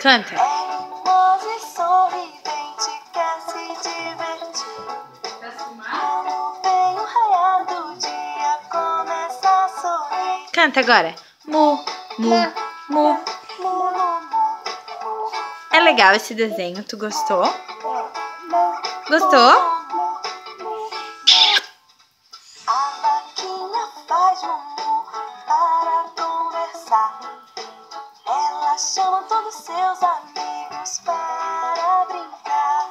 Canta. É sorridente, quer se divertir. Quando vem o raiar do dia, começa a sorrir. Canta agora. Mu, mu, mu. É legal esse desenho, tu gostou? Gostou? A vaquinha faz mumu para conversar. Ela chama todos seus amigos para brincar.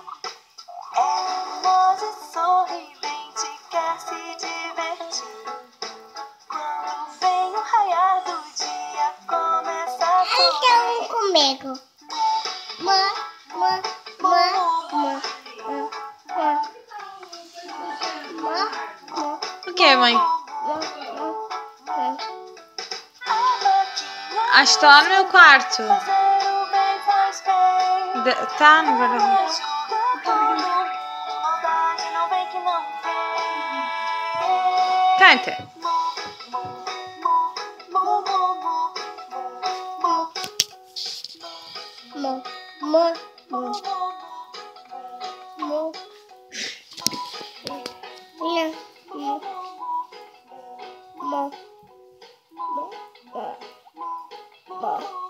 É mimosa e sorridente, quer se divertir. Quando vem o raiar do dia, começa a sorrir. Então comigo. O que, mãe? Acho que tá lá no meu quarto. De- Tá no guarda-roupa. Ajuda Mo. Mo. Mo. Mo. Mo. Mo. Mo. Mo.